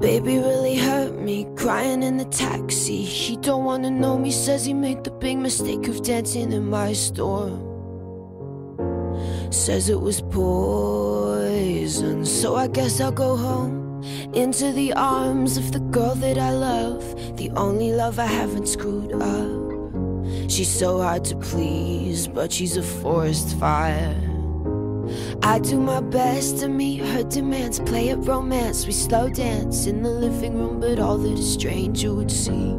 Baby really hurt me, crying in the taxi. He don't wanna know me, says he made the big mistake of dancing in my store. Says it was poison, so I guess I'll go home. Into the arms of the girl that I love, the only love I haven't screwed up. She's so hard to please, but she's a forest fire. I do my best to meet her demands, play at romance. We slow dance in the living room, but all that a stranger would see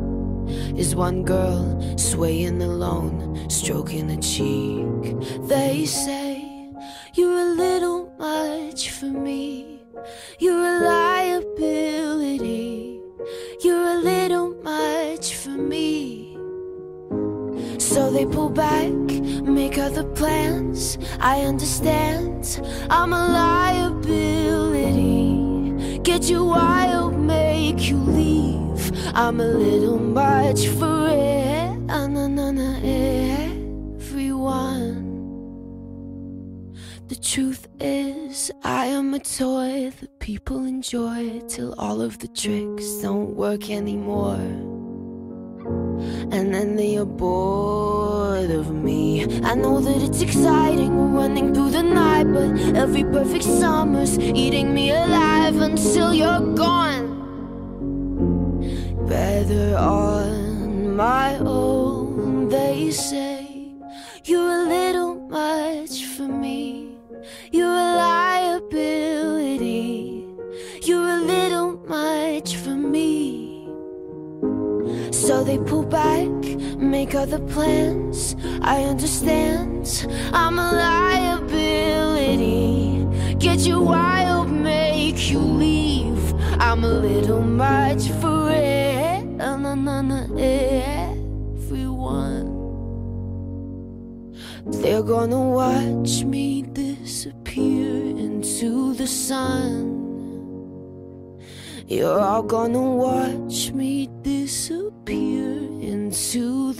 is one girl swaying alone, stroking a cheek. They say you're a little much for me, So they pull back, make other plans. I understand, I'm a liability. Get you wild, make you leave. I'm a little much for it. Ah, na, na, na, everyone. The truth is, I am a toy that people enjoy till all of the tricks don't work anymore. And then they are bored of me. I know that it's exciting running through the night, but every perfect summer's eating me alive until you're gone. Better on my own, they say. So they pull back, make other plans. I understand, I'm a liability. Get you wild, make you leave. I'm a little much for it. Everyone. They're gonna watch me disappear into the sun. You're all gonna watch me disappear into